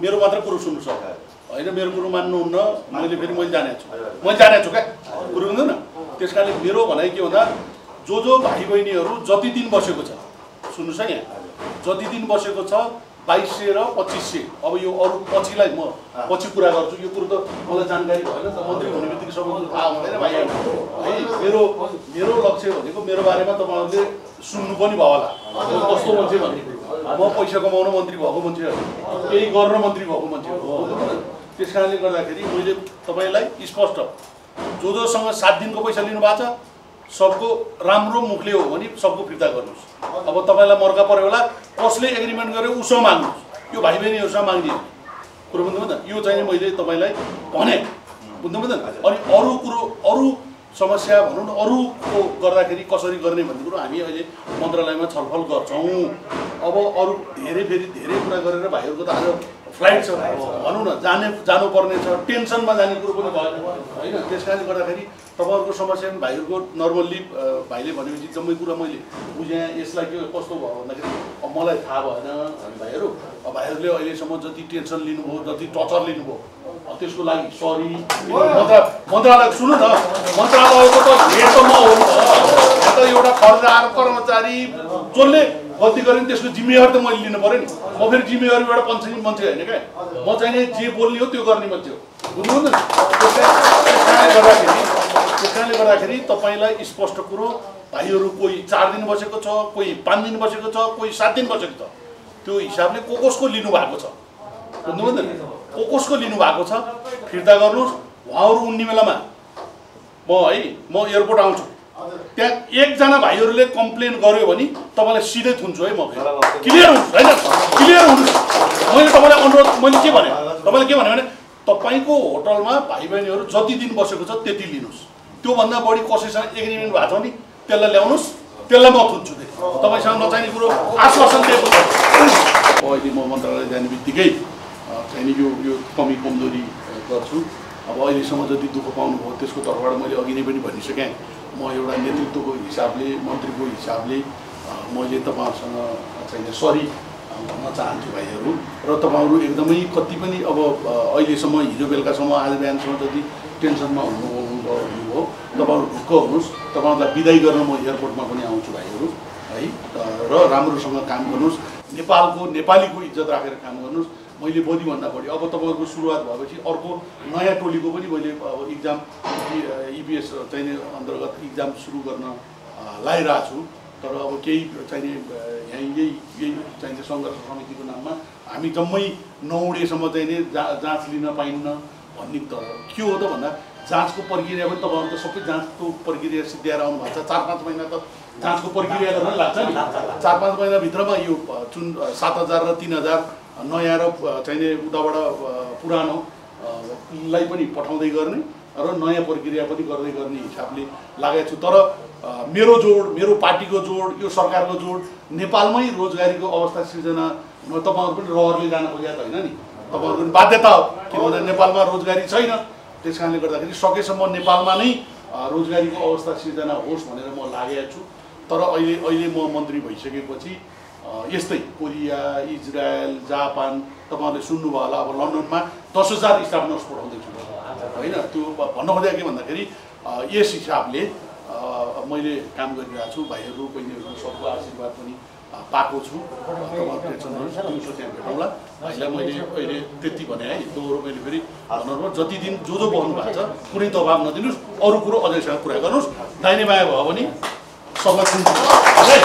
मेरो मात्र कुरो सुन्नु सक्छ होइन मेरो कुरो मान्नुहुन्न मैले फेरि मैले जानेको छु। मैले जानेको छु क्या? कुरो हुँदैन त्यस कारणले मेरो भनाइ के भन्दा जो जो भाइ बहिनीहरू जति दिन बसेको छ सुन्नुहोस् है यहाँ? जति दिन बसेको छ बाइस सय र पच्चिस सय। अब यो अरू पछिलाई म पछि कुरा गर्छु। यो कुरो त मलाई जानकारी भएन त मन्त्री हुने बित्तिकै सबै कुरो थाहा हुँदैन भाइ। है मेरो मेरो लक्ष्य भनेको मेरो बारेमा तपाईँहरूले सुन्नु पनि भयो होला। कस्तो मान्छे भन्ने? म पैसा कमाउन मन्त्री भएको मान्छे हो। केही गर्न मन्त्री भएको मान्छे हो। त्यस कारणले गर्दाखेरि मैले तपाईँलाई स्पष्ट जो जोसँग सात दिनको पैसा लिनु भएको छ। सबको राम्रो मुखले हो भने सबको फिर्ता गर्नुहोस्। अब तपाईँलाई मर्का पऱ्यो होला कसले एग्रिमेन्ट गर्यो उसँग माग्नुहोस्। यो भाइ बहिनीहरूसँग माग्ने कुरो बुझ्नु त? यो चाहिँ मैले तपाईँलाई भने। बुझ्नु बुझ्दैन अनि अरू कुरो अरू समस्या भनौँ न अरूको गर्दाखेरि कसरी गर्ने भन्ने कुरो हामी अहिले मन्त्रालयमा छलफल गर्छौँ। अब अरू धेरै फेरि धेरै कुरा गरेर भाइहरूको त आज फ्लाइट छ। भनौँ न जाने जानुपर्ने छ। टेन्सनमा जाने कुरो पनि भएन। होइन त्यस कारणले गर्दाखेरि तपाईँहरूको समस्या पनि भाइहरूको नर्मल्ली भाइले भनेपछि जम्मै कुरा मैले बुझेँ। यसलाई के कस्तो भयो भन्दाखेरि अब मलाई थाहा भएन। भाइहरू भाइहरूले अहिलेसम्म जति टेन्सन लिनुभयो जति टचर लिनुभयो त्यसको लागि सरी मन्त्रा मन्त्रालय सुन्नु न मन्त्रालयको त हेड त म त एउटा खर्चार कर्मचारी जसले गल्ती भने त्यसको जिम्मेवारी त मैले लिनु पऱ्यो नि। म फेरि जिम्मेवारी एउटा पञ्चायती मान्छे होइन क्या। म चाहिँ नि जे बोल्ने हो त्यो गर्ने मान्छे हो। बुझ्नु नि कारणले गर्दाखेरि त्यस कारणले गर्दाखेरि तपाईँलाई स्पष्ट कुरो भाइहरू कोही चार दिन बसेको छ कोही पाँच दिन बसेको छ कोही सात दिन बसेको छ। त्यो हिसाबले को कसको लिनु भएको छ? बुझ्नु बुझ्दैन को कसको लिनु भएको छ? फिर्ता गर्नुहोस्। उहाँहरू उड्ने बेलामा। म है म एयरपोर्ट आउँछु। त्यहाँ एकजना भाइहरूले कम्प्लेन गर्यो भने तपाईँलाई सिधै थुन्छु है म क्लियर हुनुहोस् होइन? क्लियर हुनुहोस् मैले तपाईँलाई अनुरोध मैले के भने तपाईँलाई के भने भने तपाईँको होटलमा भाइ बहिनीहरू जति दिन बसेको छ त्यति लिनुहोस्। त्योभन्दा बढी कसैसँग एग्रिमेन्ट भएको छ भने त्यसलाई ल्याउनुहोस् त्यसलाई म थुन्छु तपाईँसँग नचाहिने कुरो आश्वासन दिएको छ। अब अहिले म मन्त्रालय जाने बित्तिकै चाहिँ यो यो कमी कमजोरी गर्छु। अब अहिलेसम्म जति दुःख पाउनुभयो त्यसको तर्फबाट मैले अघि नै पनि भनिसकेँ। म एउटा नेतृत्वको हिसाबले मन्त्रीको हिसाबले मैले तपाईँहरूसँग चाहिँ सरी भन्न चाहन्छु भाइहरू। र तपाईँहरू एकदमै कति पनि अब अहिलेसम्म हिजो बेलुकासम्म आज बिहानसम्म जति टेन्सनमा हुनु हुनुभयो तपाईँहरू ढुक्क हुनुहोस्। तपाईँहरूलाई बिदाई गर्न म एयरपोर्टमा पनि आउँछु भाइहरू है। र राम्रोसँग काम गर्नुहोस्। नेपालको नेपालीको इज्जत राखेर काम गर्नुहोस्। मैले भोलिभन्दा बढी। अब तपाईँहरूको सुरुवात भएपछि अर्को नयाँ टोलीको पनि मैले अब इक्जाम इपिएस चाहिँ नि अन्तर्गत इक्जाम सुरु गर्न लगाइरहेको छु। तर अब केही चाहिँ नि अ, यहीँ यही यही चाहिँ नि सङ्घर्ष समितिको नाममा हामी जम्मै नौडेसम्म चाहिँ नि जा जाँच लिन पाइन्न भन्ने त के हो त भन्दा जाँचको प्रक्रिया पनि तपाईँहरू त सबै जाँचको प्रक्रिया सिद्ध्याएर आउनु भएको छ। चार पाँच महिना त जाँचको प्रक्रिया गर्न लाग्छ नि। चार पाँच महिनाभित्रमा यो जुन सात हजार र तिन हजार नयाँ र चाहिने उताबाट अ, पुरानो अ, लाई पनि पठाउँदै गर्ने र नयाँ प्रक्रिया पनि गर्दै गर्ने हिसाबले लागेको छु। तर मेरो जोड मेरो पार्टीको जोड यो सरकारको जोड नेपालमै रोजगारीको अवस्था सिर्जना तपाईँहरू पनि रहरले जान खोजेको त होइन नि। तपाईँहरूको पनि बाध्यता हो किनभने नेपालमा रोजगारी छैन। त्यस कारणले गर्दाखेरि सकेसम्म नेपालमा नै रोजगारीको अवस्था सिर्जना होस् भनेर म लागेको छु। तर अहिले अहिले म मन्त्री भइसकेपछि यस्तै कोरिया इजरायल जापान तपाईँहरूले सुन्नुभयो होला अब लन्डनमा दस हजार स्टाफ नर्स पठाउँदैछु होइन त्यो भन्न खोजेको के भन्दाखेरि यस हिसाबले मैले काम गरिरहेको छु भाइहरू बहिनीहरू सबको आशीर्वाद पनि पाएको छु। दिउँसो त्यहाँ भेटौँला। भाइलाई मैले अहिले त्यति भने है दोहोरो मैले फेरि भन्नु जति दिन जो जो बस्नु भएको छ कुनै दबाब नदिनुहोस् अरू कुरो अझैसँग कुरा गर्नुहोस्। दाहिने बायाँ भयो भने Sohbetiniz. Evet.